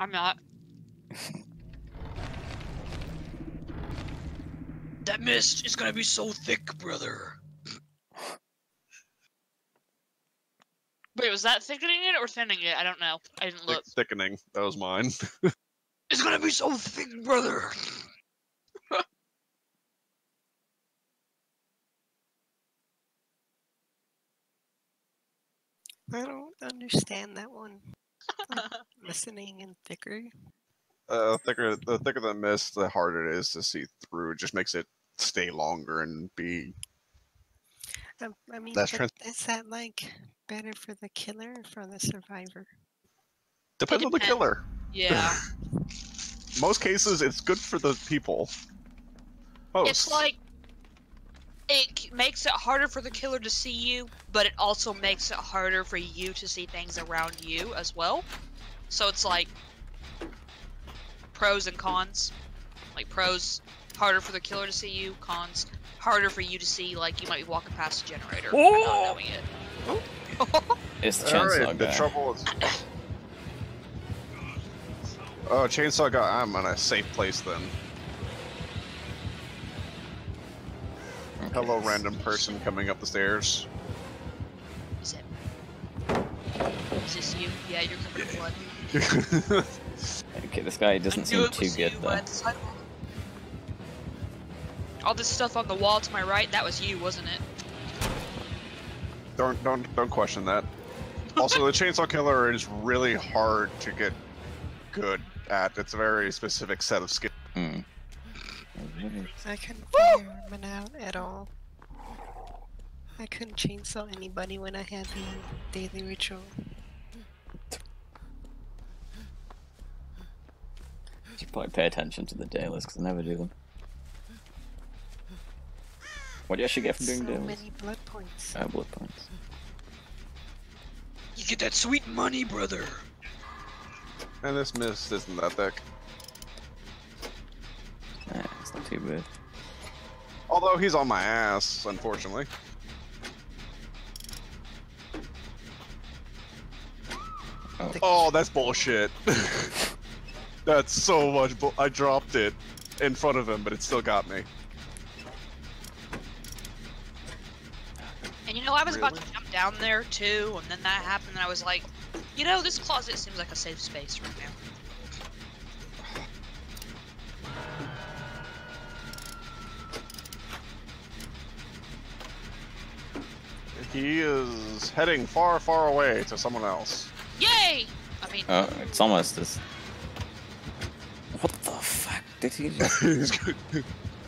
I'm not. that mist is gonna be so thick, brother. Wait, was that thickening it or thinning it? I don't know. I didn't Thick- look. thickening. That was mine. It's gonna be so thick, brother. I don't understand that one. Like, listening and thicker. Uh, thicker the thicker the mist, the harder it is to see through. It just makes it stay longer and be. Um, I mean, That's trans- is that like better for the killer or for the survivor? Depends on the killer. Yeah. Most cases, it's good for the people. Most. It's like it makes it harder for the killer to see you, but it also makes it harder for you to see things around you as well. So it's like pros and cons. Like pros, harder for the killer to see you. Cons, harder for you to see. Like you might be walking past a generator and not Oh! knowing it. It's the All chainsaw right, the trouble is. Oh, chainsaw guy! I'm in a safe place then. Hello, random person coming up the stairs. Is it? Is this you? Yeah, you're covered in blood. Okay, this guy doesn't seem it too was good you, though. but I decided- All this stuff on the wall to my right, that was you, wasn't it? don't don't don't question that. Also, the chainsaw killer is really hard to get good at. It's a very specific set of skills. Hmm. Really? I couldn't figure him out at all. I couldn't chainsaw anybody when I had the daily ritual. You should probably pay attention to the dailies because I never do them. What do you actually get from doing so dailies? many blood points. Uh, blood points. You get that sweet money, brother. And this mist isn't that thick. Nah, it's not too bad. Although he's on my ass, unfortunately. Oh. Oh, that's bullshit. that's so much bull- I dropped it in front of him, but it still got me. And you know, I was about to jump down there too, and then that happened, and I was like, you know, this closet seems like a safe space right now. He is heading far, far away to someone else. Yay! I mean, Oh, it's almost as. What the fuck did he just? he's,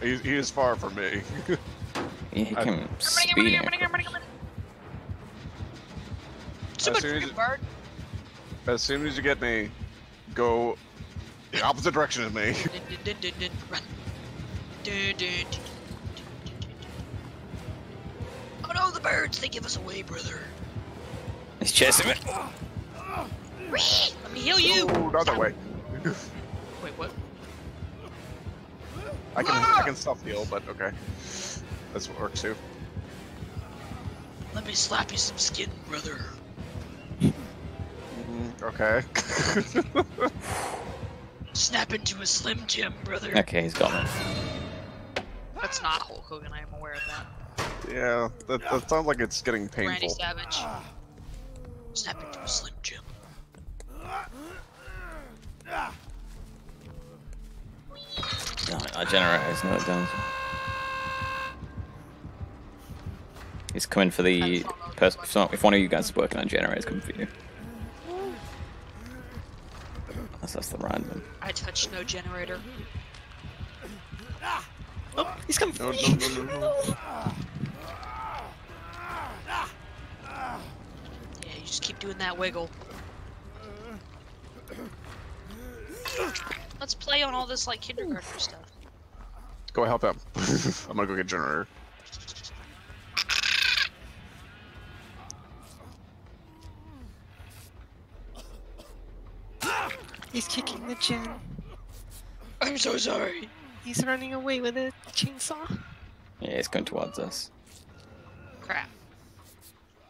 he's, he is far from me. He can I- I'm running, I'm running. I'm running, I'm running, I'm. As soon as freaking as soon as you get me, go the opposite direction as me. Birds! They give us away, brother. He's chasing me. Whee! Let me heal you. Ooh, not that way. Wait, what? I can I can self heal, but okay. That's what works too. Let me slap you some skin, brother. Mm, okay. Snap into a slim Jim, brother. Okay, he's gone. That's not Hulk Hogan. I am aware of that. Yeah, that, that sounds like it's getting painful. Randy painful. Savage. Snap into a slim Jim. No, our generator is not done. He's coming for the person. If, not- if one of you guys is working on generator, it's coming for you. Unless that's the random. I touched no generator. Oh, he's coming No, for no, me. no, no, no. Yeah, you just keep doing that wiggle. Let's play on all this like kindergarten stuff. Go help him. I'm gonna go get generator. He's kicking the gen. I'm so sorry. He's running away with a chainsaw. Yeah, he's going towards us. Crap.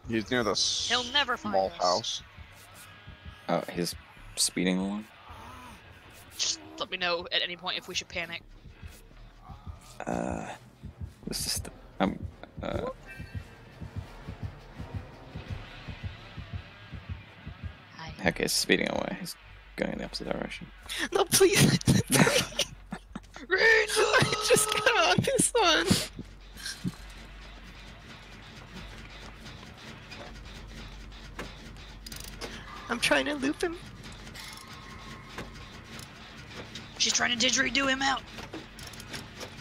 He's near the He'll never find small us. house. Oh, he's speeding along. Just let me know at any point if we should panic. Uh, this is the, um, uh, Hi. heck, he's speeding away. He's going in the opposite direction. No, please. please. I just got on this one. I'm trying to loop him. She's trying to didgeridoo him out.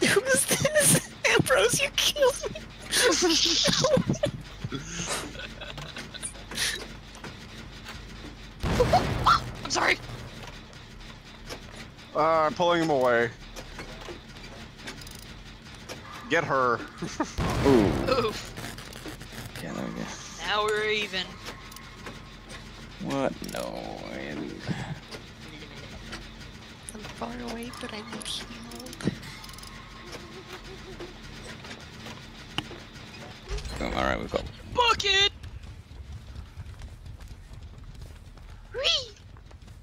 Who's this? Ambrose, you killed me. I'm sorry. Uh, I'm pulling him away. Get her. Ooh. Oof. Yeah, there we go. Now we're even. What? No. way. I'm far away, but I need healed. Boom. All right, we've got. Bucket!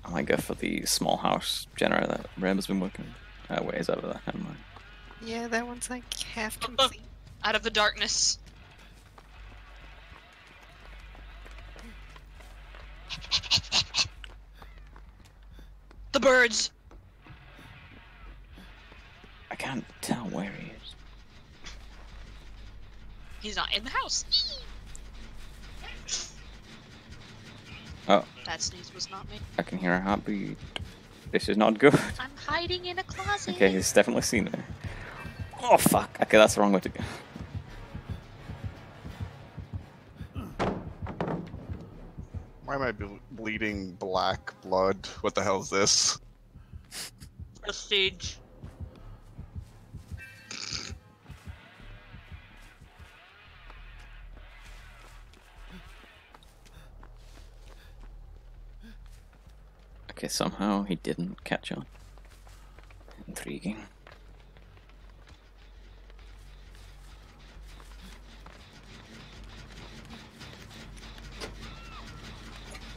I might go for the small house generator that Rambo's been working. Uh, wait, is over there? Never mind. Yeah, that one's like half complete. Out of the darkness. The birds. I can't tell where he is. He's not in the house. Oh, That sneeze was not me. I can hear a heartbeat. This is not good. I'm hiding in a closet. Okay, he's definitely seen me. Oh fuck. Okay, that's the wrong way to go. Am I ble- bleeding black blood? What the hell is this? Prestige. Okay, somehow he didn't catch on. Intriguing.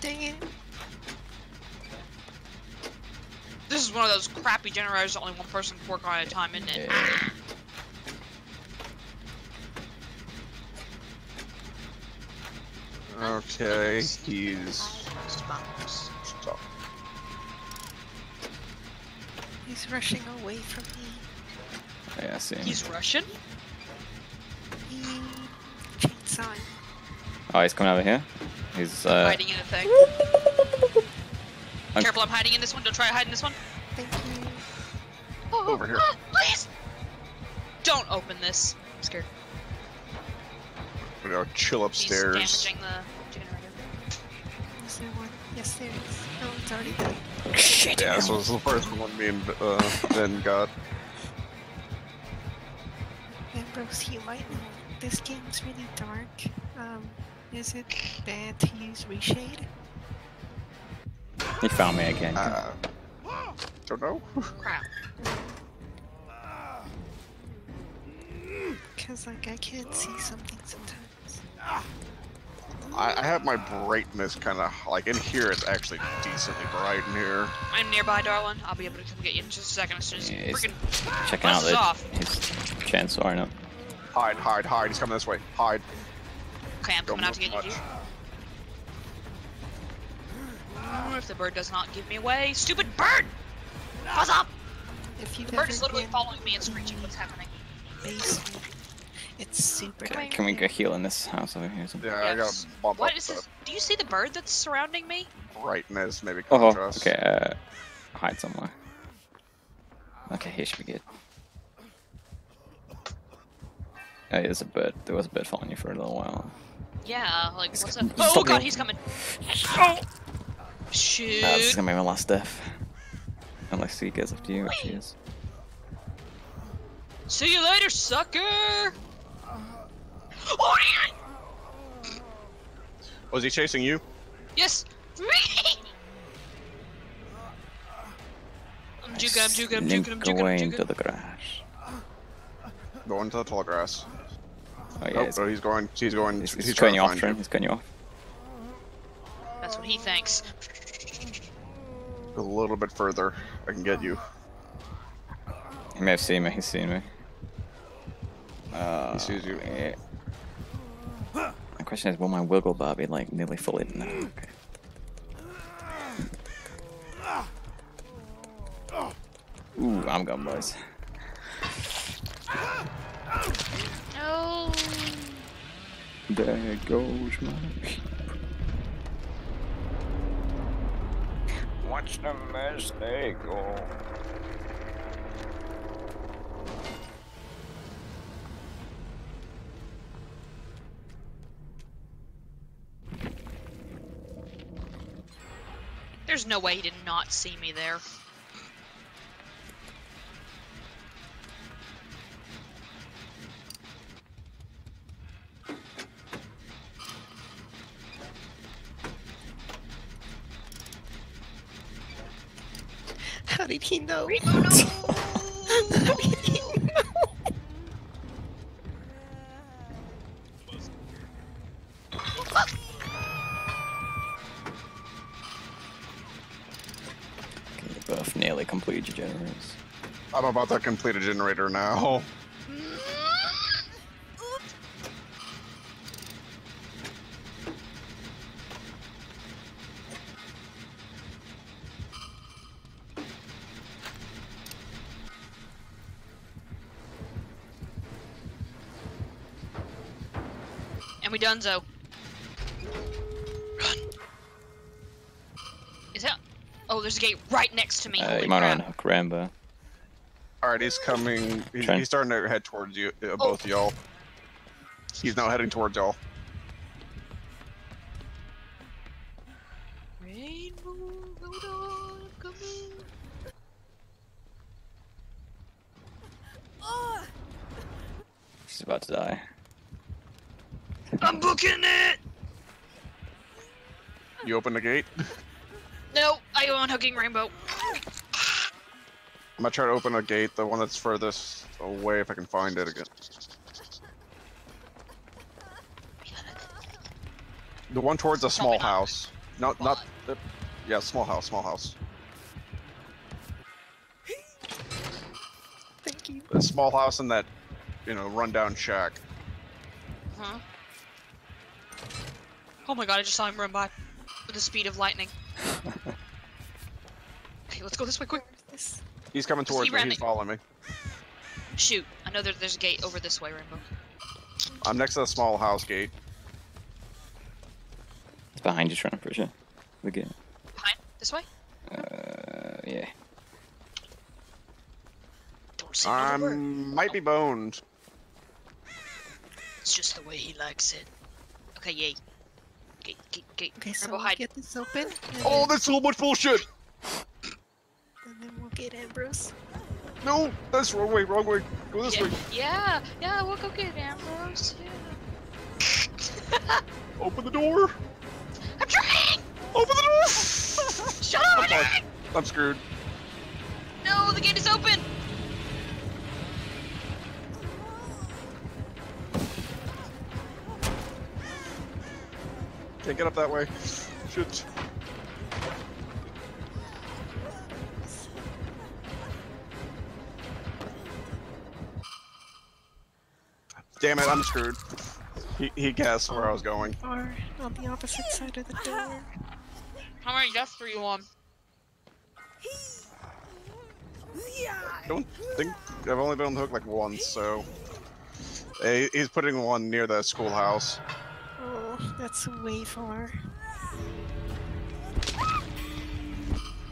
Dang it. This is one of those crappy generators that only one person can work on at a time, isn't it? Yeah. Okay, he's. Stop. He's rushing away from me. Yeah, I see. him. He's Russian? He chainsaw. Oh, he's coming over here. He's uh. hiding in a thing. I'm- Careful, I'm hiding in this one. Don't try to hide in this one. Thank you. Oh, Over here. ah, please! Don't open this. I'm scared. I'm gonna chill He's upstairs. damaging the generator. Is there one? Yes, there is. No, it's already done. Shit. Yeah, so this is the first one me and uh, Ben got. Ambrose, you might know. This game's really dark. Um, is it bad to use reshade? He found me again. Uh, don't know. Crap. Cause like I can't see something sometimes. I, I have my brightness kind of like in here. It's actually decently bright in here. I'm nearby, darling. I'll be able to come get you in just a second as soon as you Yeah, he's- freaking. Checking out buses the, off. his chainsaw. No. Hide, hide, hide. He's coming this way. Hide. Okay, I'm Don't coming out to get you. much. dude. Ooh, If the bird does not give me away, stupid bird! Buzz up! If you've The bird is literally following me and screeching. What's happening? basement, it's super Okay, dark. can we in go heal in this house over here? Yeah, I gotta bump What up is the this? Do you see the bird that's surrounding me? brightness, maybe Oh, okay. Uh, hide somewhere. Okay, here should be good. Oh, there's a bird. There was a bird following you for a little while. Yeah, like He's what's up? Oh stop god, me. he's coming! Uh, this is gonna be my last death. Unless he gets after you, which he is. See you later, sucker! Oh, yeah! Was he chasing you? Yes! I'm juking, I'm juking, I'm juking, I'm juking, away I'm into the grass. Going to the tall grass. Oh yeah, oh, he's, oh, he's going. He's going. he's, He's, he's trying cutting you to off, find Trin. you. He's cutting you off. That's what he thinks. A little bit further. I can get you. He may have seen me. He's seen me. Uh, He sees you. yeah. Question is, will my wiggle bar be like nearly fully? No. Okay. Ooh, I'm gone, boys. No. There goes my. Watch them as they go. There's no way he did not see me there. How did he know? I'm about to complete a generator now. And we donezo. Run. There's a gate right next to me. Uh, Holy you might crap. unhook Rambo. Alright, he's coming. He's, he's starting to head towards you, uh, Oh. both y'all. He's now heading towards y'all. Rainbow, hold on, come in. She's about to die. I'm booking it. You open the gate. No, I am Rainbow. I'm gonna try to open a gate, the one that's furthest away if I can find it again. The one towards a small Probably not. house. No, not. The, yeah, small house, small house. Thank you. A small house in that, you know, rundown shack. Huh? Oh my god, I just saw him run by with the speed of lightning. Okay, let's go this way quick. He's coming towards me. He's following me. Shoot, I know that there's a gate over this way, Rainbow. I'm next to the small house gate. It's behind you, Tron, for sure. The gate. Behind? This way? Uh, yeah. Don't say another word. I might be boned. It's just the way he likes it. Okay, yay. Gate, gate, gate. Okay, so Rainbow, we'll hide. get this open, Oh, that's so much bullshit! Ambrose. No, that's wrong way, wrong way. Go this yeah, way. yeah, yeah, we'll go get Ambrose. Yeah. Open the door. I'm trying! Open the door. Shut up! I'm I'm I'm screwed. No, the gate is open! Can't get up that way. Shit. Damn it, I'm screwed. He, he guessed where I was going. Or on the opposite side of the door. How many deaths are you on? I don't think I've only been on the hook like once, so He- he's putting one near the schoolhouse. Oh, that's way far.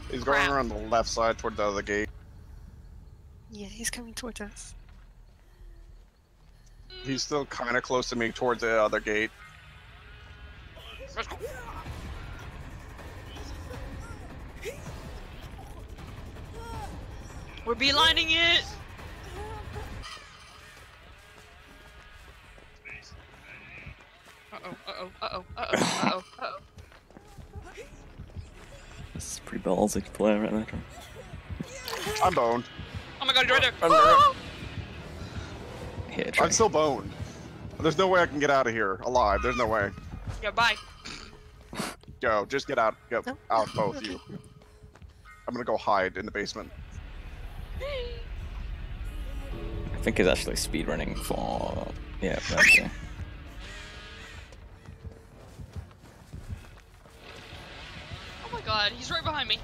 He's going Crap. around the left side toward the other gate. Yeah, he's coming towards us. He's still kind of close to me towards the other gate. We're beelining it! Uh-oh, uh-oh, uh-oh, uh-oh, uh-oh, uh-oh. This is pretty ballsy play right there. I'm boned. Oh my god, you're right there! I'm- Oh! Here, Trey. I'm still boned. There's no way I can get out of here alive. There's no way. Yeah, bye. Go, just get out. Go No, out, both okay. you. I'm gonna go hide in the basement. I think he's actually speedrunning for. Yeah, that's it. Oh my god, he's right behind me.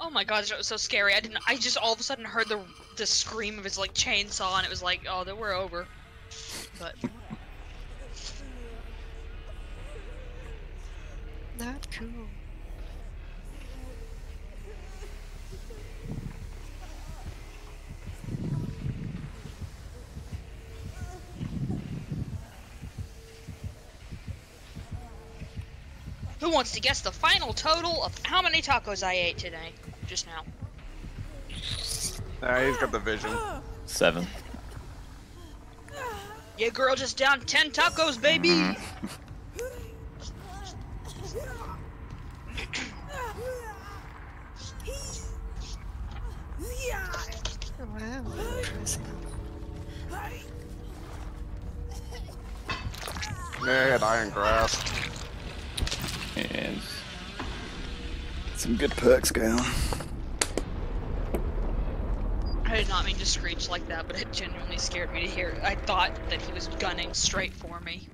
Oh my god, that was so scary. I didn't. I just all of a sudden heard the the scream of his like chainsaw, and it was like, oh, then we're over. But Not cool. who wants to guess the final total of how many tacos I ate today? Just now. Yeah, he's got the vision. Seven. Yeah, girl, just down ten tacos, baby. Mm-hmm. Yeah, he had iron grasp. And some good perks going. I did not mean to screech like that, but it genuinely scared me to hear. I thought that he was gunning straight for me.